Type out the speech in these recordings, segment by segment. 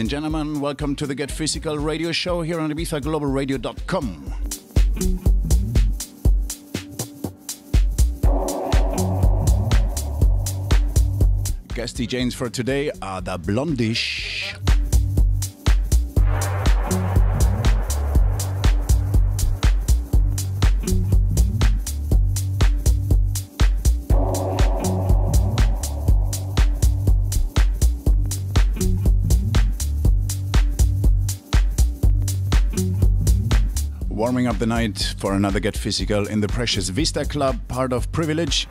Ladies and gentlemen, welcome to the Get Physical radio show here on IbizaGlobalRadio.com. Guest DJs for today are the Blondish. Up the night for another Get Physical in the precious Vista Club, part of Privilege.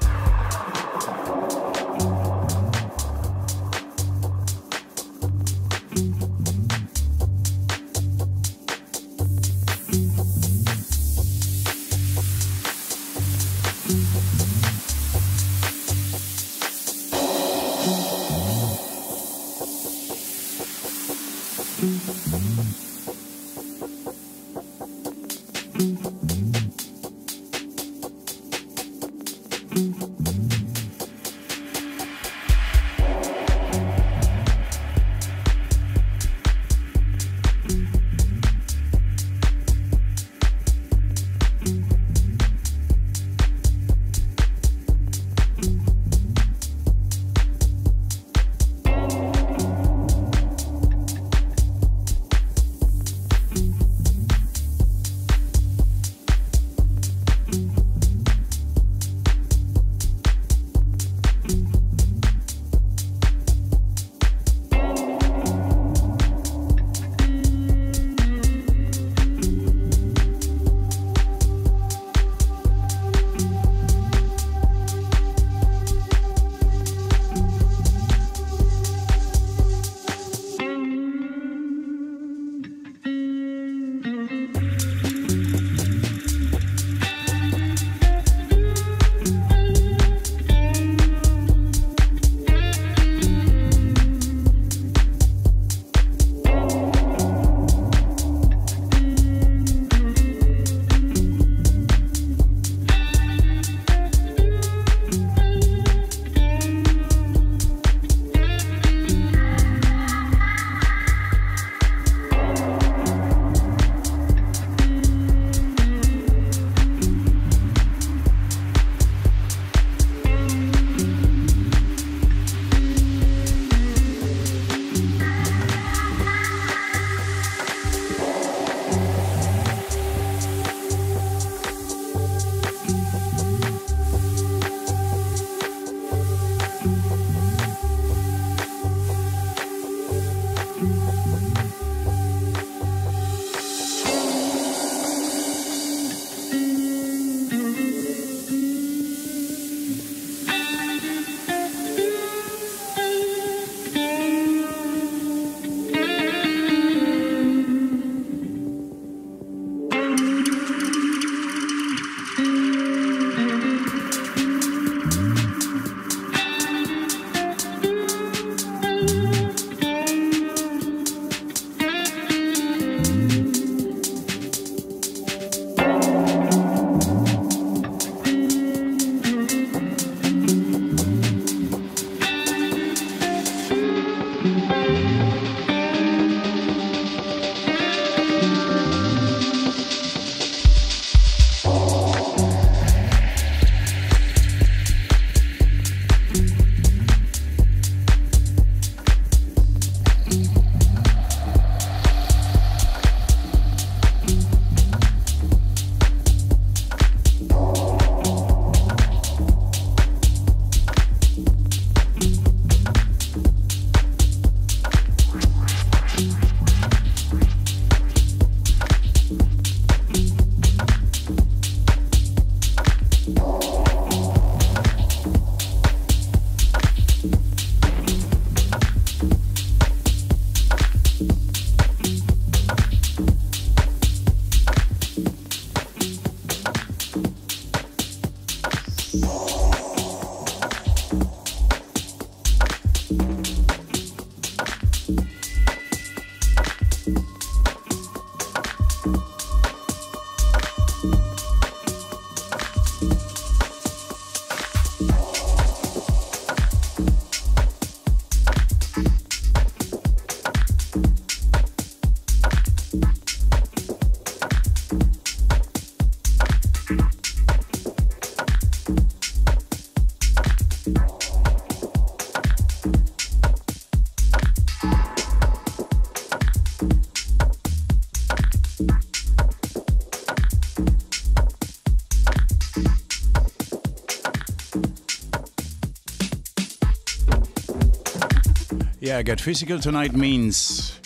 Yeah, Get Physical tonight means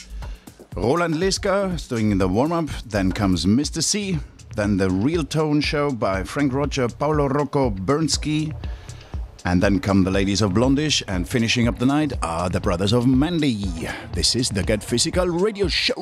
Roland Leesker is doing the warm up, then comes Mr. C, then the Real Tone Show by Frank Roger, Paolo Rocco, Bernski, and then come the ladies of Blondish, and finishing up the night are the brothers of Mandy. This is the Get Physical radio show.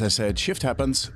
As I said, shift happens.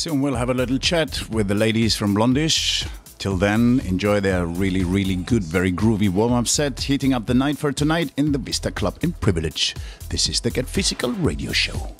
Soon we'll have a little chat with the ladies from Blondish. Till then, enjoy their really, really good, very groovy warm up set, heating up the night for tonight in the Vista Club in Privilege. This is the Get Physical radio show.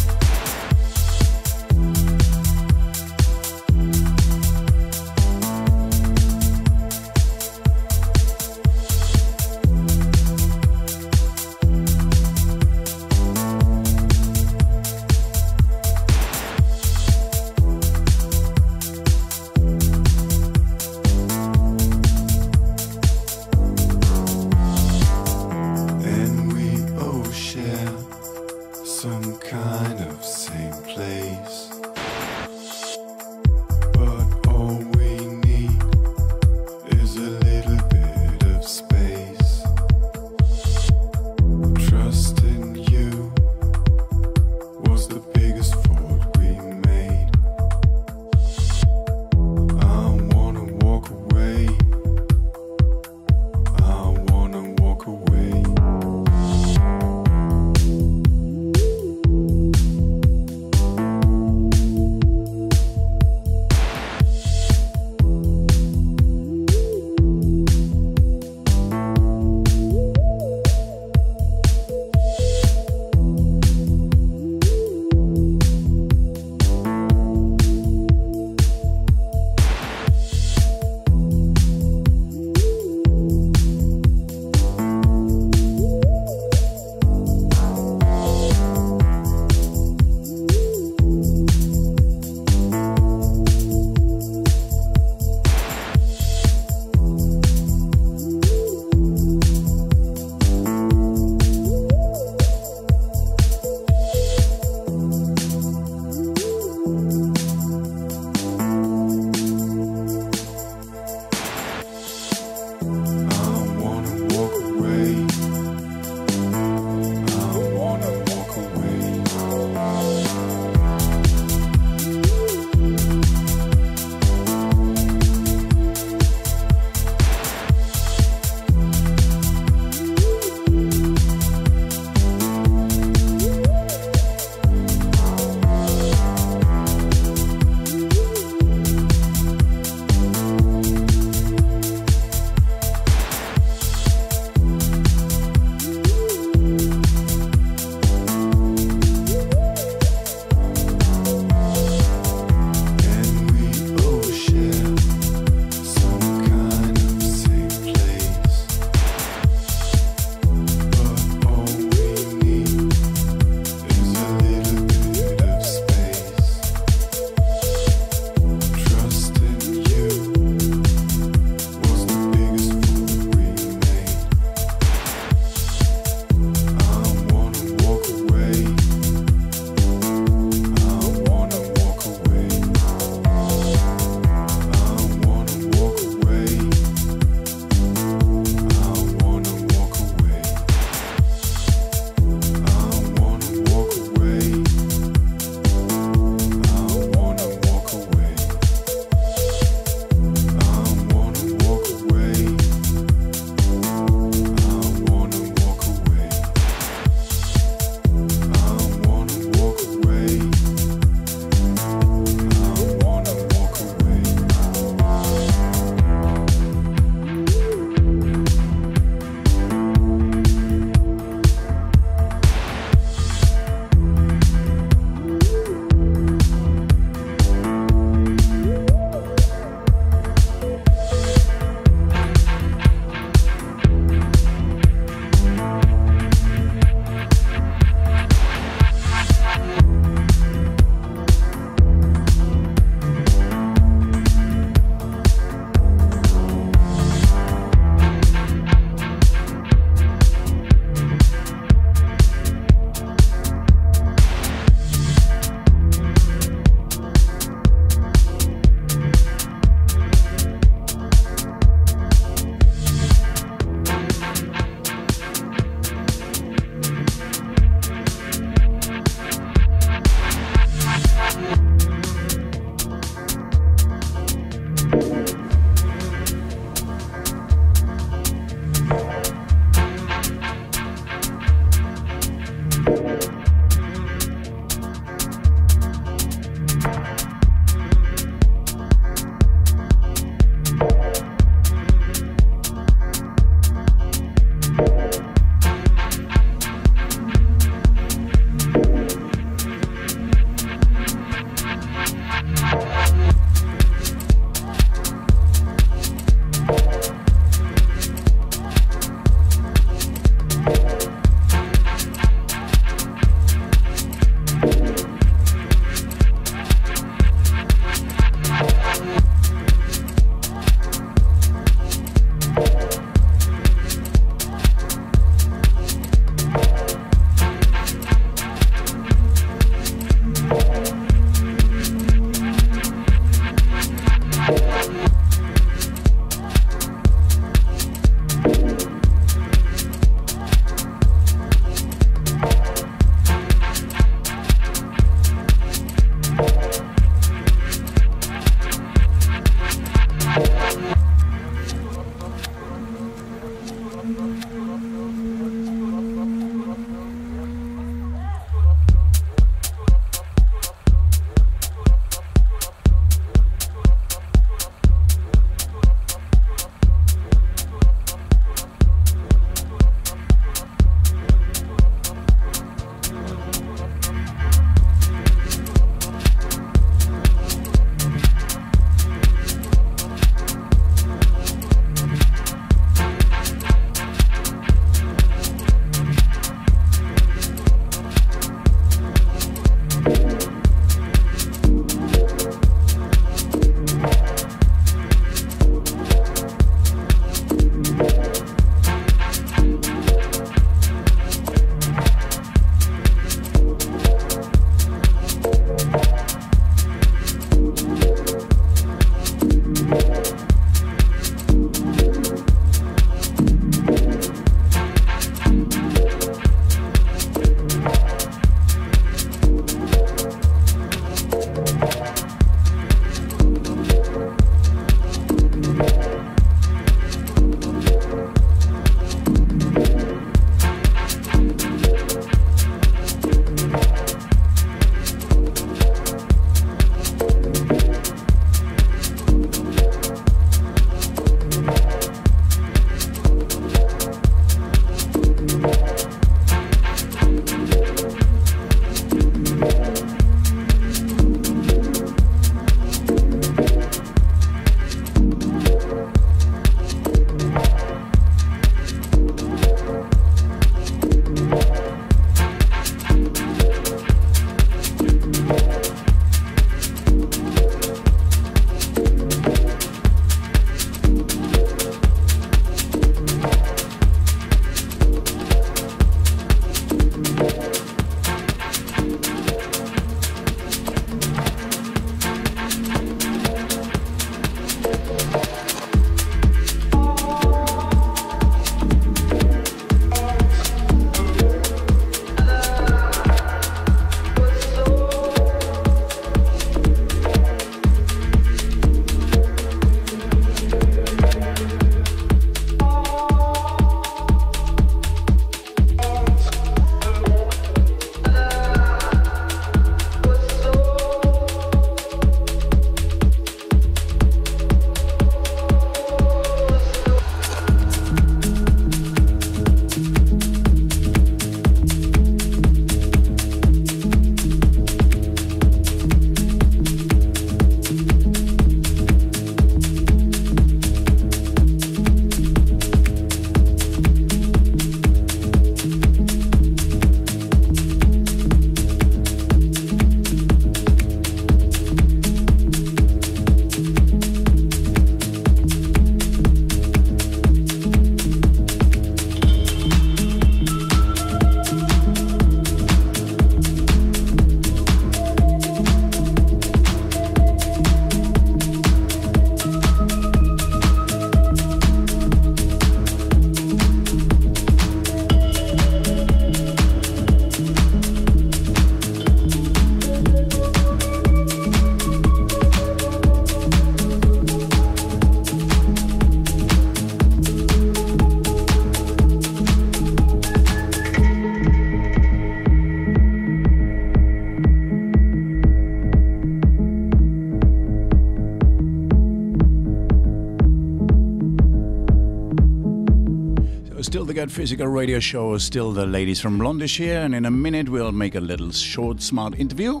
Get Physical radio show, still the ladies from Blondish here, and in a minute we'll make a little short, smart interview.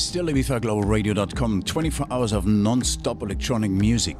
IbizaGlobalRadio.com, 24 hours of non-stop electronic music.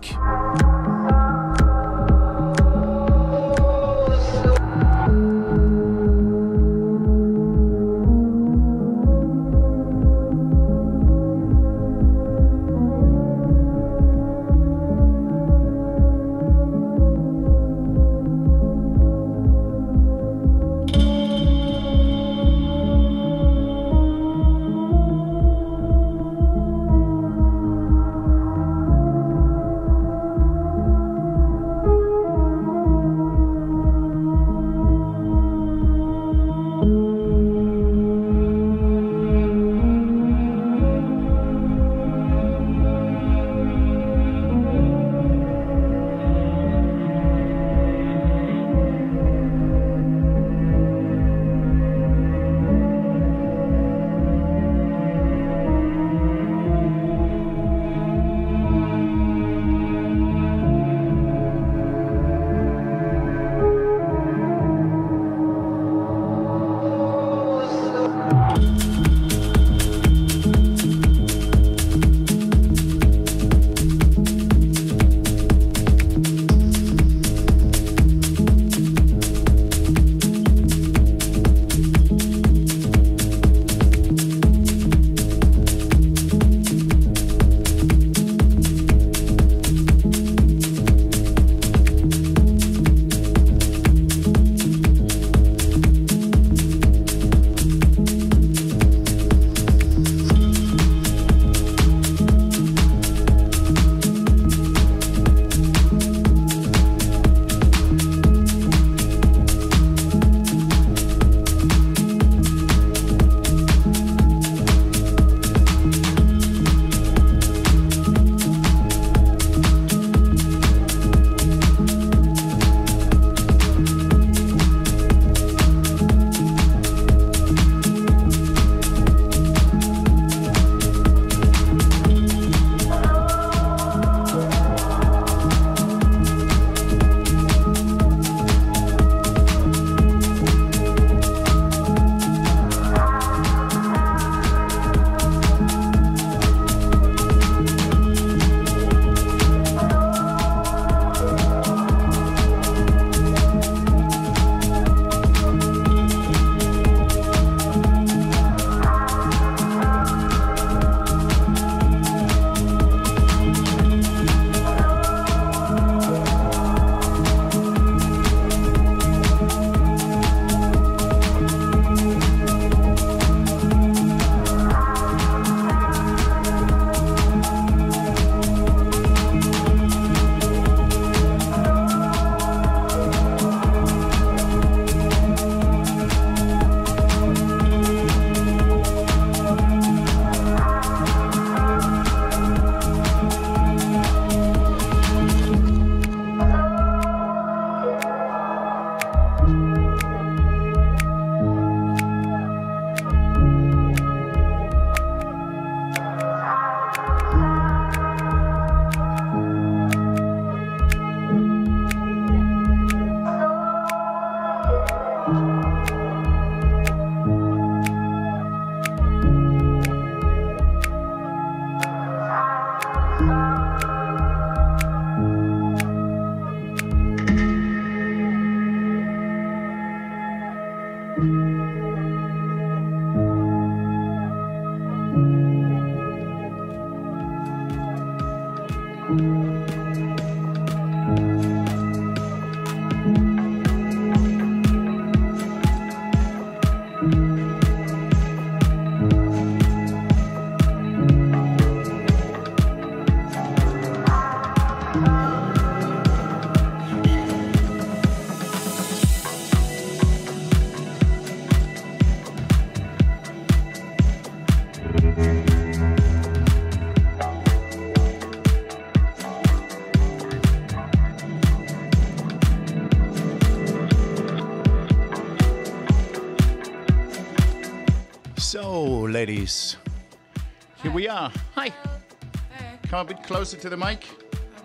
A bit closer to the mic.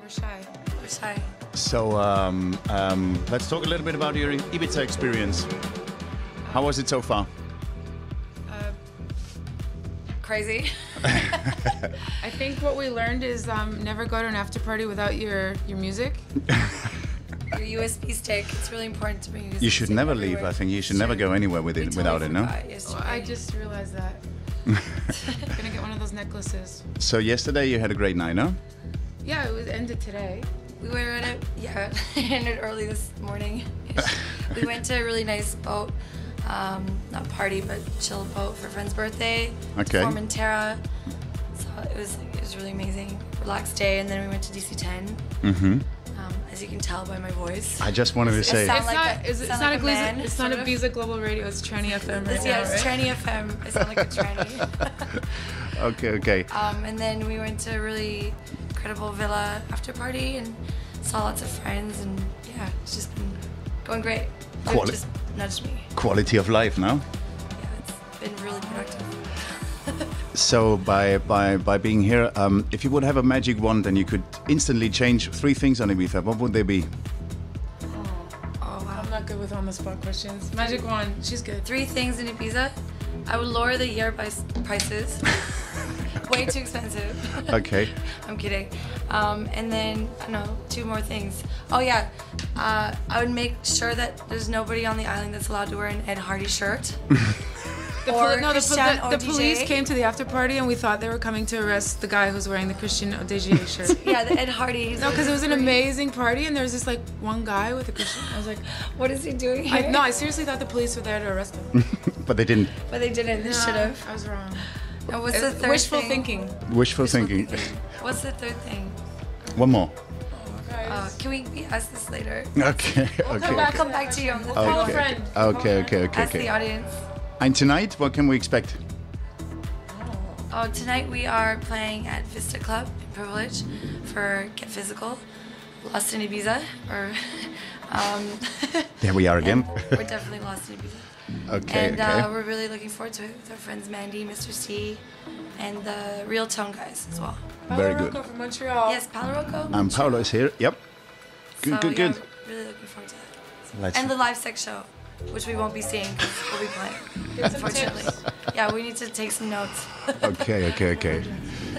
we're shy. We're shy. So um, um, let's talk a little bit about your Ibiza experience. How was it so far? Uh, Crazy. I think what we learned is um, never go to an after party without your your music. Your USB stick. It's really important to bring. USB You should stick never everywhere. leave. I think you should never go anywhere with it totally without it. No. Well, I just realized that. gonna get one of those necklaces. So yesterday you had a great night, no? Yeah, it was ended today. We were at a yeah, ended early this morning. we went to a really nice boat, um, not party but chill boat for a friend's birthday. Okay. Formentera. So it was it was really amazing, relaxed day, and then we went to DC10. Mm-hmm. As you can tell by my voice. I just wanted to say. sound It's like not. a- It's, it's sound not like a a Ibiza. It's not a of. Global Radio. It's Tranny FM right It's, now, yeah, it's right? Tranny FM. I sound like a tranny. Okay, okay. Um, and then we went to a really incredible villa after party and saw lots of friends and yeah, it's just been going great. It Quali- just nudged me. Quality of life now. Yeah, it's been really productive. So by by by being here, um, if you would have a magic wand and you could instantly change three things on Ibiza, what would they be? Oh wow. I'm not good with on the spot questions. Magic wand. She's good. Three things in Ibiza. I would lower the year by prices. Way too expensive. Okay. I'm kidding. Um, and then I don't know, two more things. Oh yeah, uh, I would make sure that there's nobody on the island that's allowed to wear an Ed Hardy shirt. The, Or no, the, Christian the, the police came to the after party and we thought they were coming to arrest the guy who's wearing the Christian Audigier shirt. yeah, the Ed Hardy. No, because it was an great. amazing party and there was this like one guy with a Christian. I was like, What is he doing I, here? no, I seriously thought the police were there to arrest him. But they didn't. But they didn't. They No, should have. I was wrong. And what's the It's third wishful thing? thinking. Wishful thinking. What's the third thing? One more. Uh, can we we ask this later? Okay. Come Okay. back. Come back to you on the Call a Okay. friend. Okay. Okay. Okay. Ask the audience. And tonight, what can we expect? Oh, tonight we are playing at Vista Club in Privilege for Get Physical, Lost in Ibiza, or um, There we are again. we're definitely lost in Ibiza. Okay. and Okay. uh, we're really looking forward to it with our friends Mandy, Mr. C, and the Real Tone guys as well. Very Paolo good. Rocco from Montreal. Yes, Paolo Rocco. And Paolo is here. Yep. Good. So, good. yeah, Good. I'm really looking forward to that. Let's. And the live sex show, which we won't be seeing because we'll be playing, some unfortunately. yeah, we need to take some notes. Okay, okay, okay.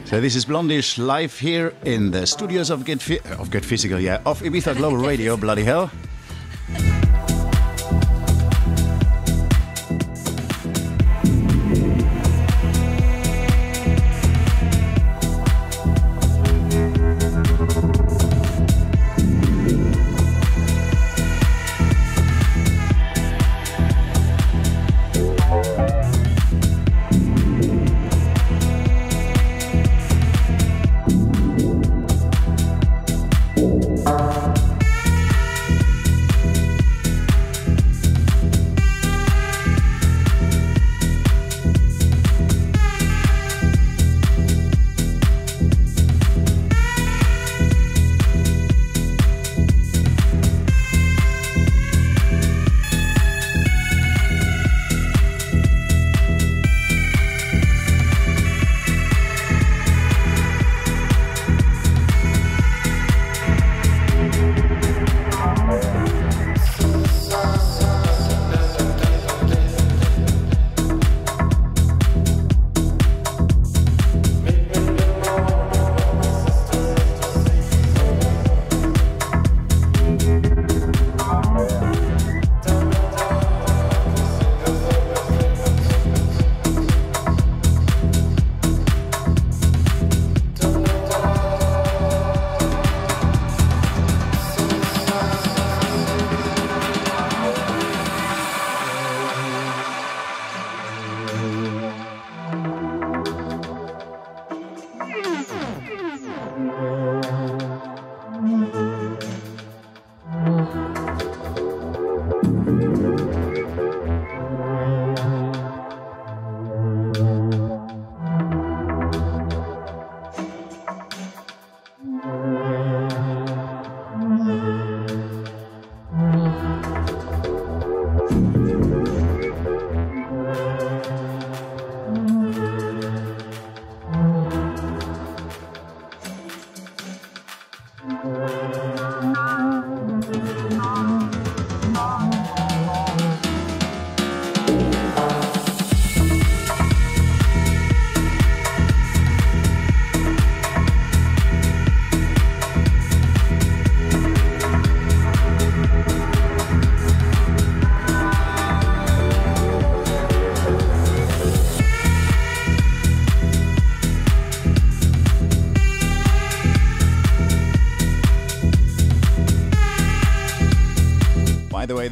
So this is Blondish live here in the studios of Get Fi- of Get Physical, yeah, of Ibiza Global Radio. Bloody hell!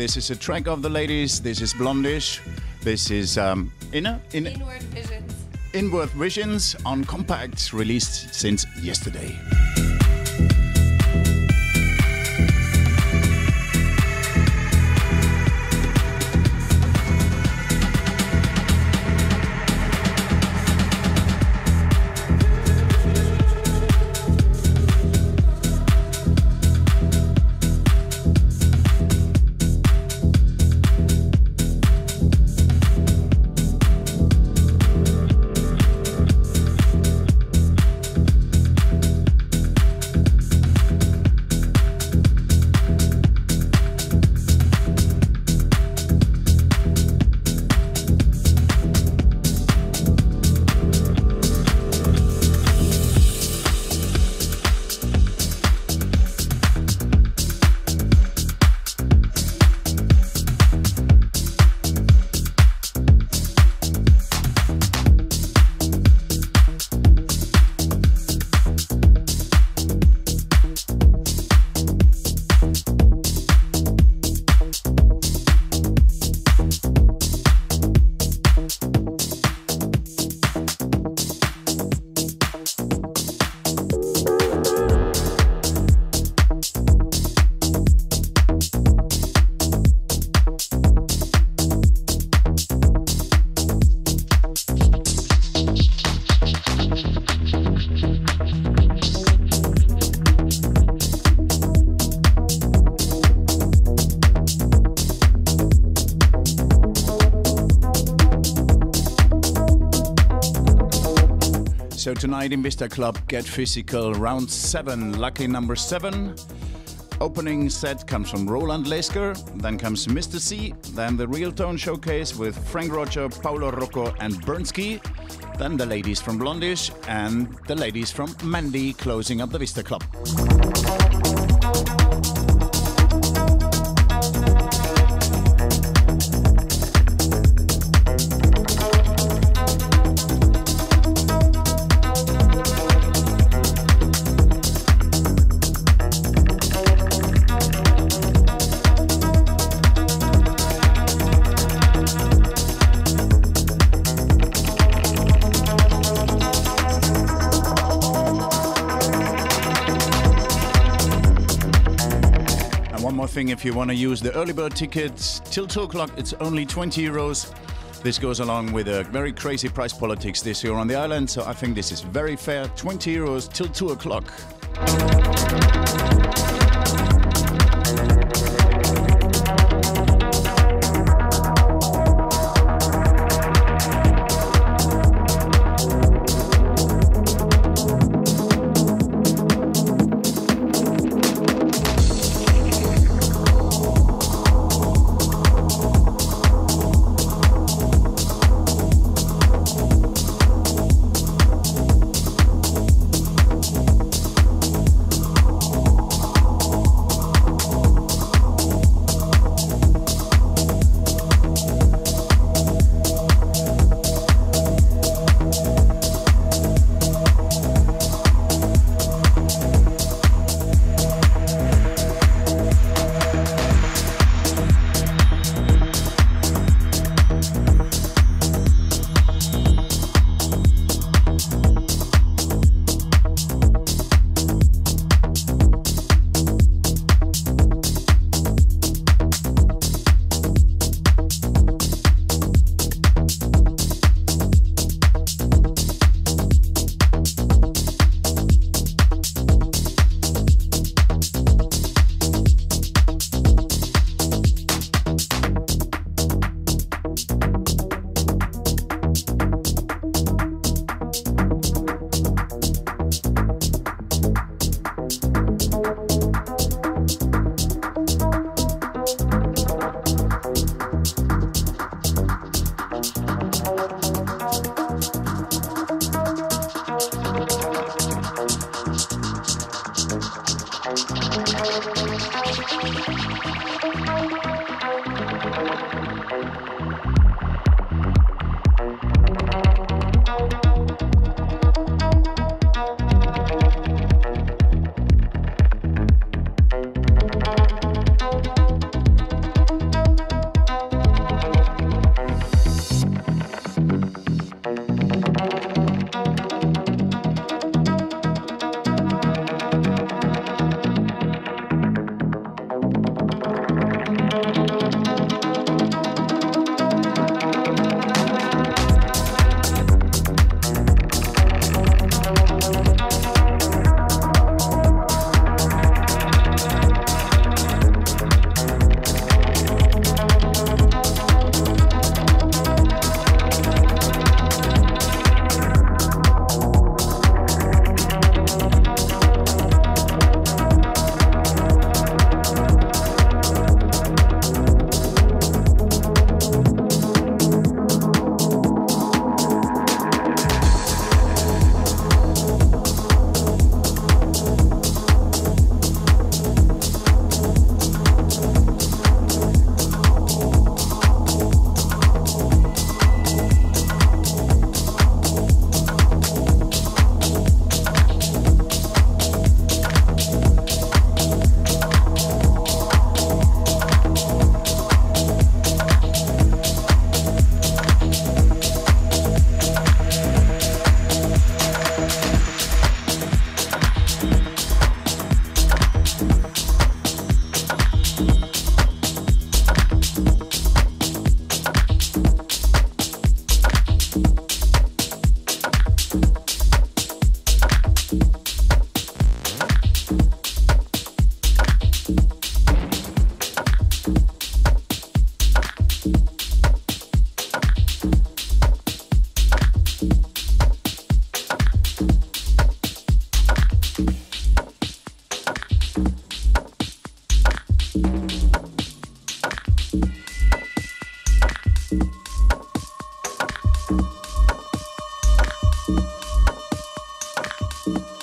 This is a track of the ladies. This is Blondish. This is um, Inner, in, Inward Visions. Inward Visions on Kompakt, released since yesterday. Tonight in Vista Club, Get Physical, round seven, lucky number seven. Opening set comes from Roland Leesker, then comes Mr. C, then the Real Tone Showcase with Frank Roger, Paolo Rocco, and Bernski. Then the ladies from Blondish and the ladies from Mandy closing up the Vista Club. Thing if you want to use the early bird tickets till 2 o'clock, it's only 20 euros. This goes along with a very crazy price politics this year on the island, so I think this is very fair. 20 euros till 2 o'clock. More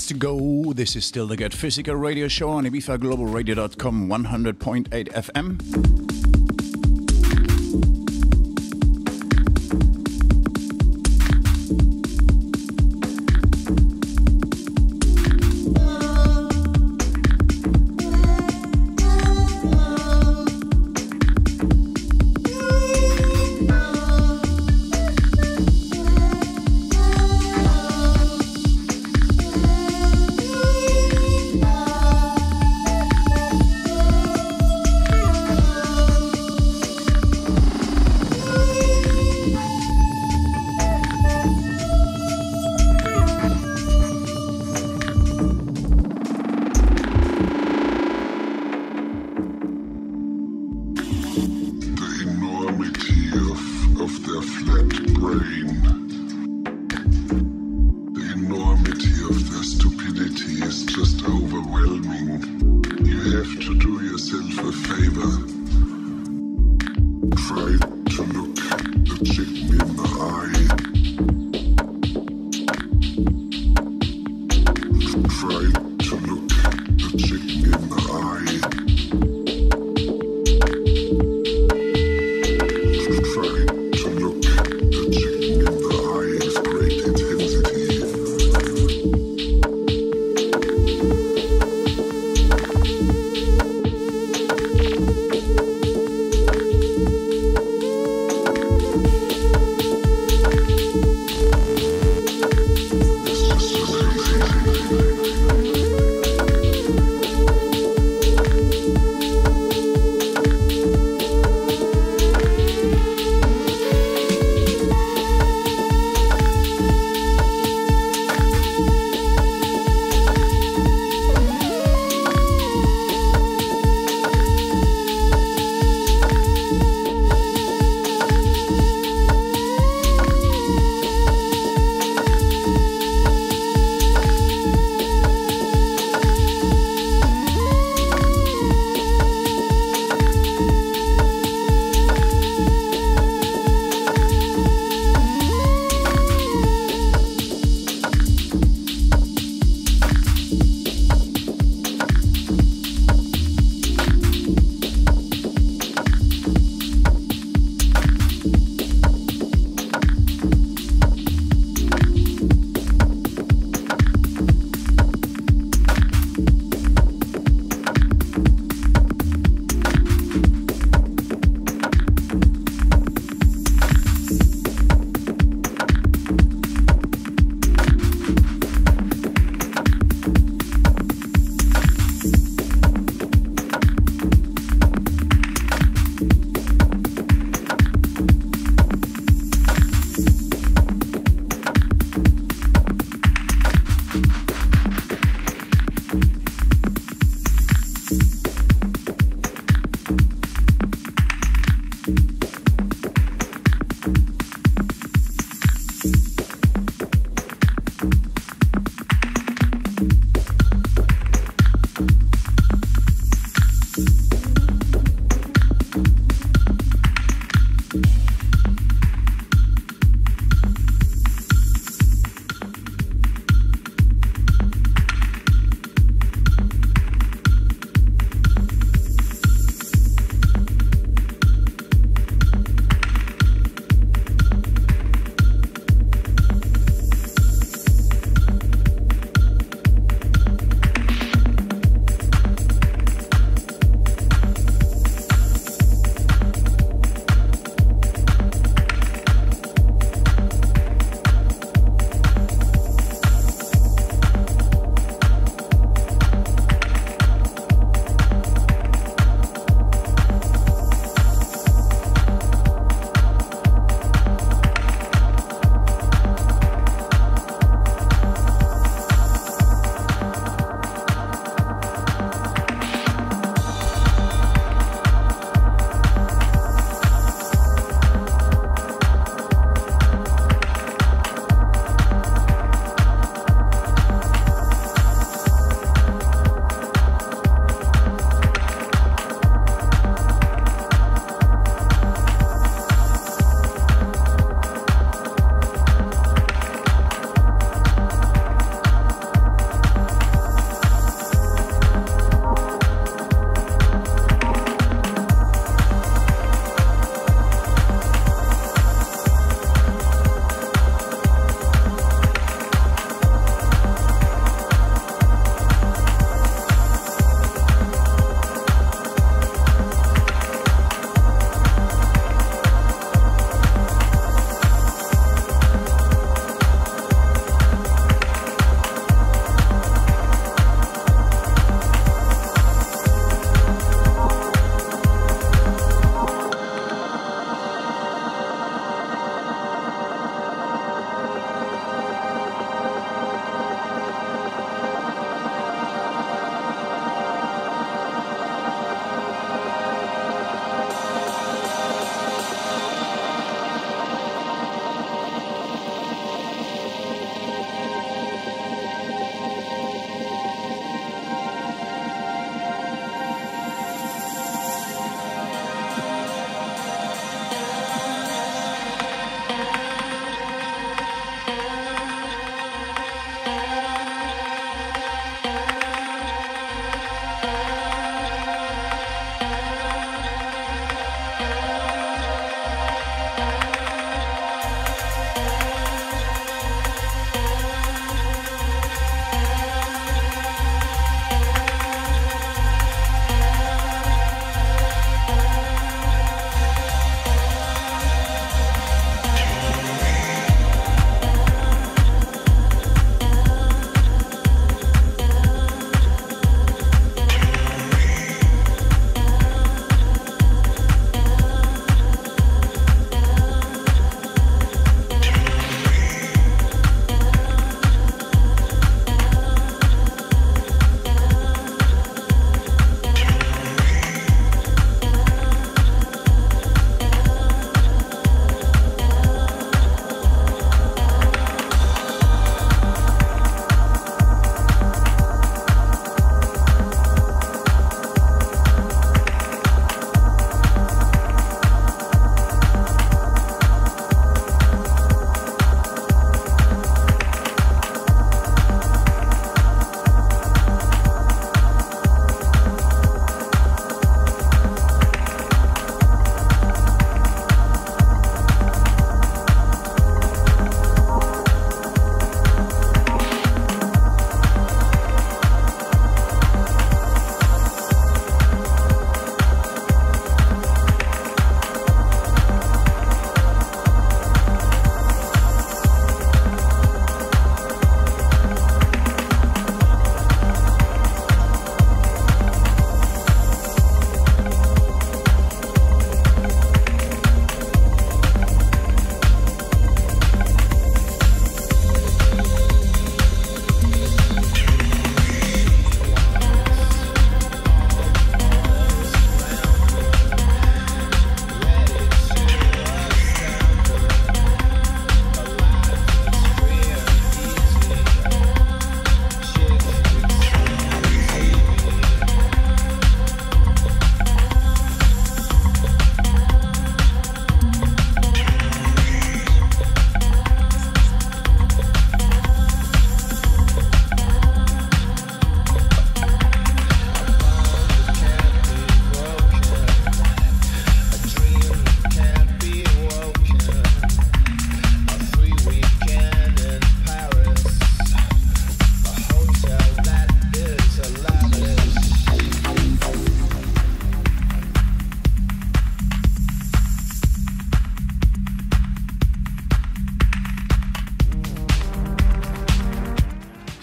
minutes to go. This is still the Get Physical radio show on IbizaGlobalRadio.com 100.8 FM.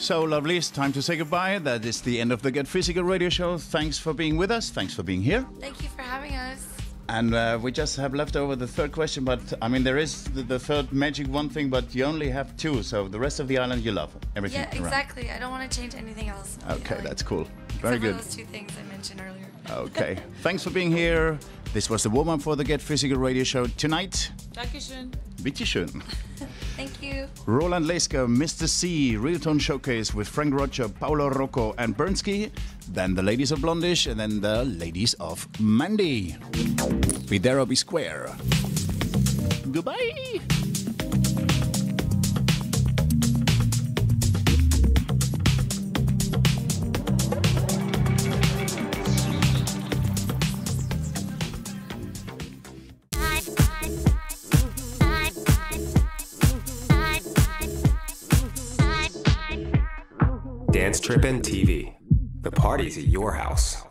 So lovely. It's time to say goodbye. That is the end of the Get Physical radio show. Thanks for being with us. Thanks for being here. Thank you for having us. And uh, we just have left over the third question, but I mean, there is the, the, third magic one thing, but you only have two, so the rest of the island you love everything. Yeah, exactly. Around. I don't want to change anything else. Okay, that's cool. Very good. those two things I mentioned earlier. Okay, thanks for being here. This was the warm up for the Get Physical radio show tonight. Dankeschön. Bitteschön. Thank you. Roland Leesker, Mr. C, Real Tone Showcase with Frank Roger, Paolo Rocco, and Bernski. Then the ladies of Blondish, and then the ladies of Mandy. Be there or be square. Goodbye. Dance Trippin' TV. The party's at your house.